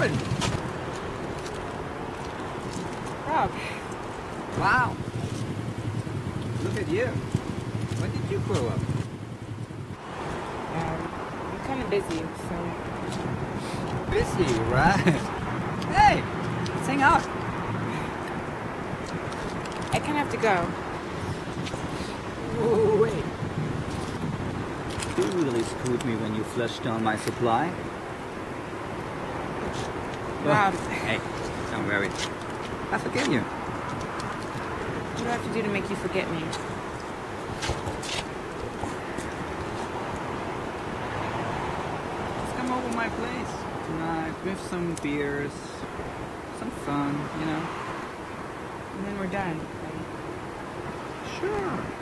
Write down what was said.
Robin! Rob, Wow! Look at you. When did you grow up? um, I'm kind of busy, so Busy, right? Hey! Let's hang out. I kind of have to go. Oh, wait. You really screwed me when you flushed down my supply. Rob, Hey, don't worry. I forgive you. what do I have to do to make you forget me? Just come over my place tonight with some beers, some fun, you know. And then we're done. right? Sure.